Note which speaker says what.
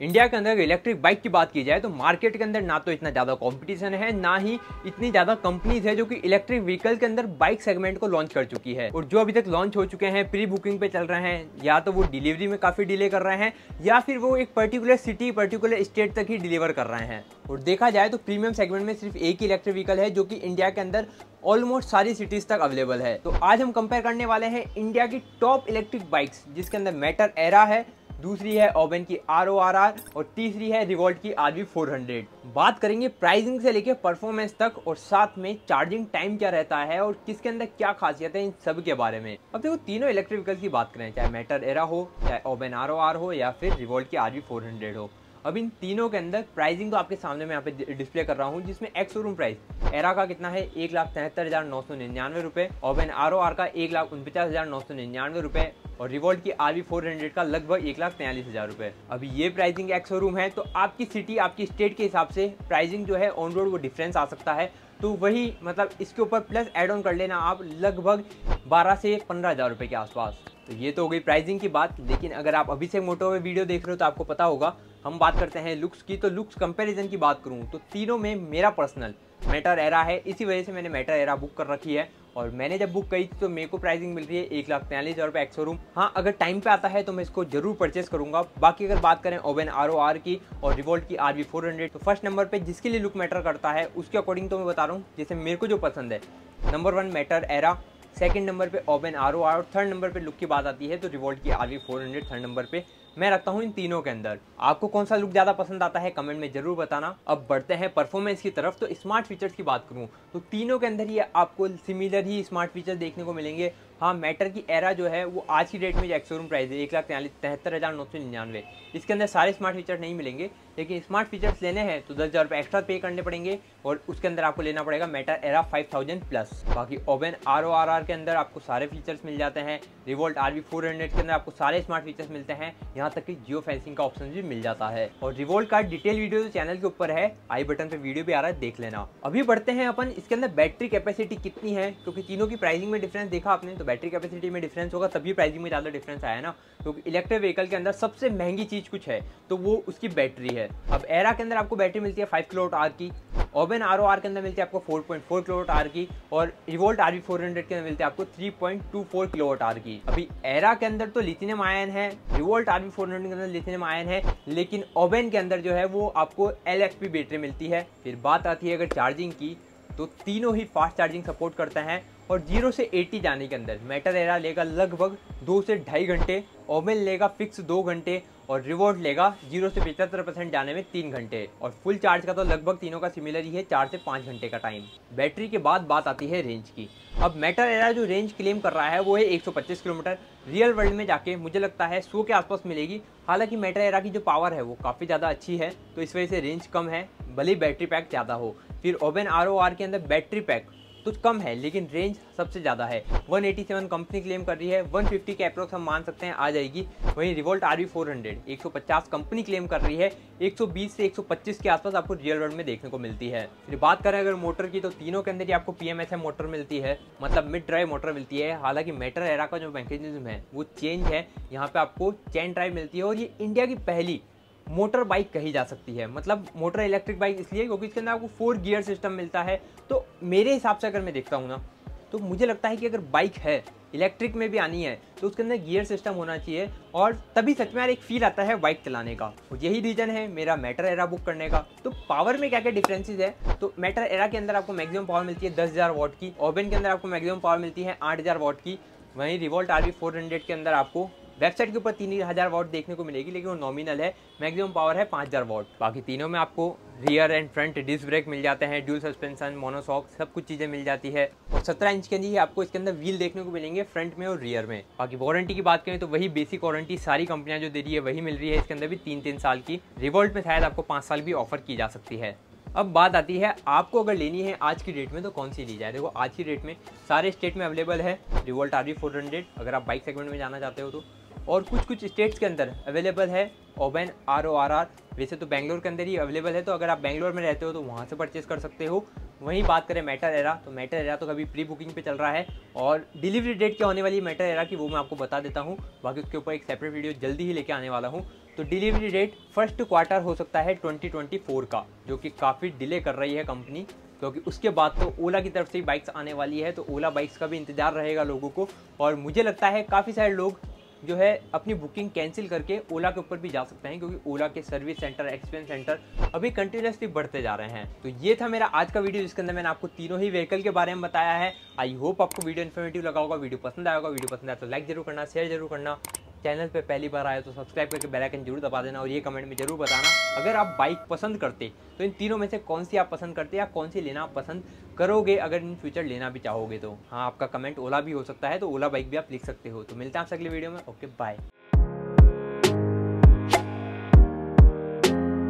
Speaker 1: India के अंदर electric bike की बात की जाए तो मार्केट के अंदर ना तो इतना ज़्यादा कंपटीशन है, ना ही इतनी ज़्यादा कंपनीज़ है जो कि इलेक्ट्रिक व्हीकल के अंदर बाइक सेगमेंट को लॉन्च कर चुकी है। और जो अभी तक लॉन्च हो चुके हैं प्री बुकिंग पे चल रहे हैं, या तो वो डिलीवरी में काफ़ी डिले कर रहे हैं, या फिर वो एक पर्टिकुलर सिटी पर्टिकुलर स्टेट तक ही डिलीवर कर रहे हैं। और देखा जाए तो प्रीमियम सेगमेंट में सिर्फ़ एक ही इलेक्ट्रिक व्हीकल है, जो कि इंडिया के अंदर ऑलमोस्ट सारी सिटीज़ तक अवेलेबल है। तो आज हम कंपेयर करने वाले हैं इंडिया की टॉप इलेक्ट्रिक बाइक्स जिसके अंदर मैटर एरा है दूसरी है ओबेन की आर ओ आर आर और तीसरी है रिवॉल्ट की आर वी फोर हंड्रेड बात करेंगे प्राइसिंग से लेकर परफॉर्मेंस तक और साथ में चार्जिंग टाइम क्या रहता है और किसके अंदर क्या खासियत है इन सब के बारे में। अब देखो, तीनों इलेक्ट्रिक व्हीकल की बात करें, चाहे मैटर एरा हो, चाहे ओबेन आर ओ आर हो या फिर रिवॉल्ट की आर हो। अब इन तीनों के अंदर प्राइसिंग तो आपके सामने मैं यहाँ पे डिस्प्ले कर रहा हूँ, जिसमें एक्स शोरूम प्राइस एरा का कितना है? एक लाख तिहत्तर हज़ार नौ सौ निन्यानवे रुपये ओबेन आर ओ आर का एक लाख उनपचास हज़ार नौ सौ निन्यानवे रुपये और रिवोल्ट की आर वी फोर हंड्रेड का लगभग एक लाख तैंतालीस हज़ार रुपये अभी ये प्राइसिंग एक्स शोरूम है तो आपकी सिटी आपकी स्टेट के हिसाब से प्राइसिंग जो है ऑन रोड वो डिफरेंस आ सकता है। तो वही मतलब इसके ऊपर प्लस एड ऑन कर लेना आप लगभग बारह से पंद्रह हज़ार रुपये के आसपास। तो ये तो हो गई प्राइसिंग की बात, लेकिन अगर आप अभी से मोटो में वीडियो देख रहे हो तो आपको पता होगा हम बात करते हैं लुक्स की। तो लुक्स कंपैरिजन की बात करूँ तो तीनों में मेरा पर्सनल मेटर एरा है। इसी वजह से मैंने मेटर एरा बुक कर रखी है। और मैंने जब बुक करी तो मेरे को प्राइसिंग मिल रही है एक लाख तैंतालीस हज़ार रुपये एक्स शोरूम हाँ अगर टाइम पे आता है तो मैं इसको ज़रूर परचेस करूँगा। बाकी अगर बात करें ओबेन आर ओ आर की और रिवोल्ट की आर वी फोर हंड्रेड तो फ़र्स्ट नंबर पे जिसके लिए लुक मैटर करता है, उसके अकॉर्डिंग तो मैं बता रहा हूँ, जैसे मेरे को जो पसंद है। Number one Matter Era second number पर ओबेन आर ओ आर और थर्ड नंबर पर लुक की बात आती है तो रिवोल्ट की R V four hundred third number पे मैं रखता हूँ इन तीनों के अंदर। आपको कौन सा लुक ज़्यादा पसंद आता है कमेंट में ज़रूर बताना। अब बढ़ते हैं परफॉर्मेंस की तरफ़ तो स्मार्ट फीचर्स की बात करूँ तो तीनों के अंदर ही आपको सिमिलर ही स्मार्ट फीचर देखने को मिलेंगे। हाँ मैटर की एरा जो है, वो आज की डेट में जो एक्सोरूम प्राइस है, एक लाख तिहत्तर हज़ार नौ सौ निन्यानवे। इसके अंदर सारे स्मार्ट फीचर नहीं मिलेंगे, लेकिन स्मार्ट फीचर्स लेने हैं तो दस हज़ार रुपये एक्स्ट्रा पे करने पड़ेंगे, और उसके अंदर आपको लेना पड़ेगा Matter Era five thousand plus बाकी Oben R O R R के अंदर आपको सारे फीचर्स मिल जाते हैं Revolt R V four hundred के अंदर आपको सारे स्मार्ट फीचर्स मिलते हैं, यहाँ तक कि जियो फेंसिंग का ऑप्शन भी मिल जाता है। और रिवोल्ट का डिटेल वीडियो जो चैनल के ऊपर है, आई बटन पर वीडियो भी आ रहा है, देख लेना। अभी बढ़ते हैं अपन, इसके अंदर बैटरी कैपेसिटी कितनी है, क्योंकि तीनों की प्राइसिंग में डिफरेंस देखा आपने तो बैटरी कैपेसिटी में डिफरेंस होगा, तभी प्राइसिंग में ज़्यादा डिफरेंस आया ना। क्योंकि इलेक्ट्रिक व्हीकल के अंदर सबसे महँगी चीज़ कुछ है तो वो उसकी बैटरी है। अब एरा के अंदर आपको बैटरी मिलती है फाइव किलो आर की ओबेन आर ओ आर के अंदर मिलती है आपको 4.4 किलोवाट आर की, और Revolt R V four hundred के अंदर मिलती है आपको 3.24 किलोवाट आर की। अभी एरा के अंदर तो लिथिनियम आयन है Revolt R V four hundred के अंदर लिथिनियम आयन है, लेकिन ओबेन के अंदर जो है वो आपको एल एक्स पी बैटरी मिलती है। फिर बात आती है अगर चार्जिंग की तो तीनों ही फास्ट चार्जिंग सपोर्ट करते हैं। और ज़ीरो से एट्टी जाने के अंदर मेटर एरा लेगा लगभग दो से ढाई घंटे ओमेन लेगा फिक्स दो घंटे और रिवॉर्ड लेगा ज़ीरो से पचहत्तर परसेंट जाने में तीन घंटे। और फुल चार्ज का तो लगभग तीनों का सिमिलर ही है, चार से पाँच घंटे का टाइम बैटरी के बाद बात आती है रेंज की। अब मेटर एरा जो रेंज क्लेम कर रहा है, वो है 125 किलोमीटर। रियल वर्ल्ड में जाके मुझे लगता है सौ के आसपास मिलेगी। हालाँकि मेटर एरा की जो पावर है, वो काफ़ी ज़्यादा अच्छी है तो इस वजह से रेंज कम है, भले बैटरी पैक ज़्यादा हो। फिर ओबेन आर के अंदर बैटरी पैक तो कम है, लेकिन रेंज सबसे ज़्यादा है। 187 कंपनी क्लेम कर रही है 150 के अप्रोक्स हम मान सकते हैं, आ जाएगी। वहीं Revolt R V four company claim कर रही है 120 से 125 के आसपास आपको रियल वर्ल्ड में देखने को मिलती है। फिर बात करें अगर मोटर की तो तीनों के अंदर ही आपको पी मोटर मिलती है। मतलब मिड ड्राइव मोटर मिलती है। हालाँकि मेटर एरा का जो मैकेनिज्म है, वो चेंज है। यहाँ पे आपको चैन ड्राइव मिलती है, और ये इंडिया की पहली मोटर बाइक कही जा सकती है। मतलब मोटर इलेक्ट्रिक बाइक इसलिए क्योंकि इसके अंदर आपको फोर गियर सिस्टम मिलता है। तो मेरे हिसाब से अगर मैं देखता हूँ ना तो मुझे लगता है कि अगर बाइक है, इलेक्ट्रिक में भी आनी है तो उसके अंदर गियर सिस्टम होना चाहिए और तभी सच में यार एक फील आता है बाइक चलाने का। तो यही रीजन है मेरा मैटर एरा बुक करने का। तो पावर में क्या क्या डिफरेंसेस है? तो मैटर एरा के अंदर आपको मैक्सिमम पावर मिलती है दस हज़ार वॉट की ओबेन के अंदर आपको मैक्सिमम पावर मिलती है आठ हज़ार वॉट की। वहीं Revolt R V four hundred के अंदर आपको वेबसाइट के ऊपर तीन हज़ार वॉट देखने को मिलेगी, लेकिन वो नॉमिनल है। मैक्सिमम पावर है पाँच हज़ार वॉट। बाकी तीनों में आपको rear and front disc brake मिल जाते हैं ड्यूल सस्पेंशन मोनोसॉक सब कुछ चीज़ें मिल जाती है। और सत्रह इंच के अंदर आपको इसके अंदर व्हील देखने को मिलेंगे फ्रंट में और रियर में। बाकी वारंटी की बात करें तो वही बेसिक वारंटी सारी कंपनियाँ जो दे रही है, वही मिल रही है इसके अंदर भी तीन तीन साल की। रिवोल्ट में शायद आपको पाँच साल भी ऑफ़र की जा सकती है। अब बात आती है, आपको अगर लेनी है आज की डेट में तो कौन सी ली जाए? देखो, आज की डेट में सारे स्टेट में अवेलेबल है। Revolt R V four hundred अगर आप बाइक सेगमेंट में जाना चाहते हो तो। और कुछ कुछ स्टेट्स के अंदर अवेलेबल है, Oben, R O R R, वैसे तो बैंगलोर के अंदर ही अवेलेबल है तो अगर आप बैंगलोर में रहते हो तो वहाँ से परचेज कर सकते हो। वहीं बात करें मैटर एरा तो मैटर एरा तो कभी प्री बुकिंग पे चल रहा है और डिलीवरी डेट क्या होने वाली मैटर एरा की वो मैं आपको बता देता हूँ। बाकी उसके ऊपर एक सेपरेट वीडियो जल्दी ही लेके आने वाला हूँ। तो डिलीवरी डेट फ़र्स्ट क्वार्टर हो सकता है 2024 का, जो कि काफ़ी डिले कर रही है कंपनी क्योंकि उसके बाद तो ओला की तरफ़ से ही बाइक्स आने वाली है तो ओला बाइक्स का भी इंतज़ार रहेगा लोगों को। और मुझे लगता है काफ़ी सारे लोग जो है अपनी बुकिंग कैंसिल करके ओला के ऊपर भी जा सकते हैं, क्योंकि ओला के सर्विस सेंटर एक्सपीरियंस सेंटर अभी कंटिन्यूसली बढ़ते जा रहे हैं। तो ये था मेरा आज का वीडियो जिसके अंदर मैंने आपको तीनों ही व्हीकल के बारे में बताया है। आई होप आपको वीडियो इन्फॉर्मेटिव लगा होगा वीडियो पसंद आएगा वीडियो पसंद आया तो लाइक ज़रूर करना शेयर ज़रूर करना। चैनल पे पहली बार आए तो सब्सक्राइब करके बेल आइकन ज़रूर दबा देना और ये कमेंट में ज़रूर बताना, अगर आप बाइक पसंद करते तो इन तीनों में से कौन सी आप पसंद करते या कौन सी लेना पसंद करोगे, अगर इन फ्यूचर लेना भी चाहोगे तो। हाँ आपका कमेंट ओला भी हो सकता है तो ओला बाइक भी आप लिख सकते हो। तो मिलते हैं आपसे अगले वीडियो में। Okay bye